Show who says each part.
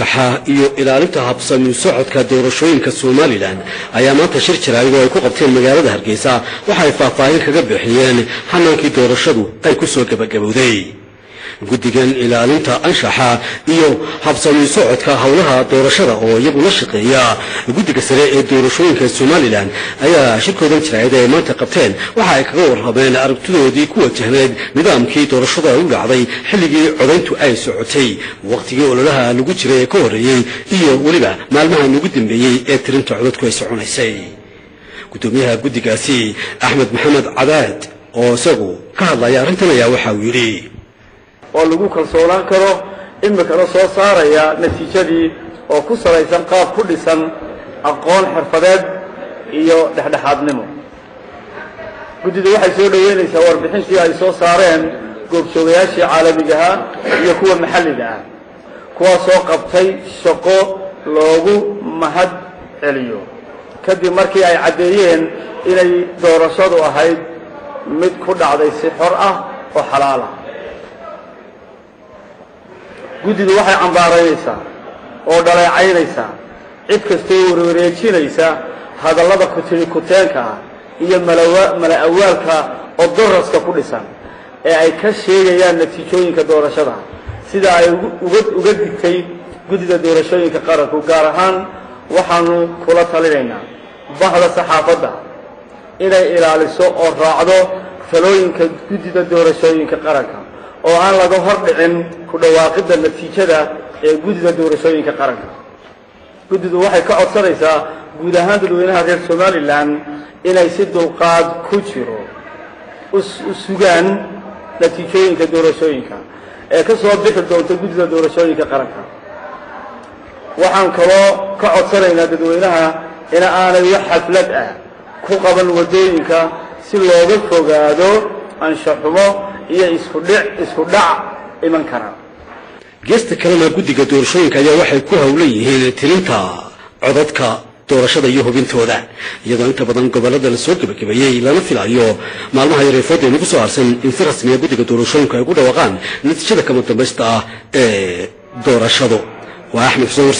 Speaker 1: anshaxa iyo ilaalinta habsami socodka doorashooyinka somalilan ayaa maanta shir jaraa'id oo ay ku qabteen magaalada hargeysa. Waxa ay faahfaahin kaga bixiyeen hanaankii doorashadu ay ku soo gebagabowday guddigan ilaalinta anshaxa iyo habsami socodka howlaha doorashada oo iyaguna shaqeeya. Guddiga sare ee doorashooyinka somalilan ayaa shirkoodan jaraa'id ay maanta qabteen. Waxa ay kaga warrameen aragtidoodii ku wajahneed nidaamkii doorashada u dhacday xilligii codayntu ay socotay. Wakhtigii ololaha lagu jiray ee ka horreeyey iyo weliba maalmaha nagu dambeeyey ee tirinta codadku ay soconaysay. Guddoomiyaha guddigaasi axmed maxamed cadaad oo isagu ka hadlaya arrintan ayaa waxa uu yidhi
Speaker 2: oo lagu kalsoonaan karo imikana soo saaraya natiijadii oo ku salaysan qaab ku dhisan aqoon xirfadeed iyo dhexdhexaadnimo. Guddidu waxay soo dhoweynaysaa warbixintii ay soo saareen goobjoogayaashii caalamigaha iyo kuwa maxalliga ah kuwaasoo qabtay shaqo loogu mahad celiyo. Kadib markii ay caddeeyeen inay doorashadu ahayd mid ku dhacday si xor ah oo xalaal ah guddidu waxay cambaaraynaysaa oo dhaleecaynaysaa cid kastoo warwareejinaysa hadallada kutiri kuteenka ah iyo mala awaalka oo ku dhisan ee ay ka sheegayaan natiijooyinka doorashada. Sida ay uga digtay guddida doorashooyinka qaranku gaar ahaan waxaanu kula talinaynaa bahda saxaafadda. Inay ilaaliso oo raacdo talooyinka guddida doorashooyinka qaranka oo aan laga hor dhicin ku dhawaaqidda natiijada ee guddida doorashooyinka qaranka. Guddidu waxay ka codsanaysaa guud ahaan dadweynaha reer somalilan inay si dulqaad ku jiro u sugaan natiijooyinka doorashooyinka ee ka soo bixi doonta guddida doorashooyinka qaranka. Waxaan kaloo ka codsanaynaa dadweynaha in aanay wax xaflad ah ku qaban waddooyinka si looga fogaado anshaxumo iyo iskudhic isku dhac iman kara.
Speaker 1: Geesta kalena guddiga doorashooyinka ayaa waxay ku howlan yihiin tirinta codadka doorashada iyo hubintooda iyadoo inta badan gobollada la soo gebagabeeyey lana filayo maalmaha yareefooda inagu soo harsan in si rasmiya guddiga doorashooyinku ay ku dhawaaqaan natiijada kama dambaysta ah ee doorashadu. Waa axmed xuseen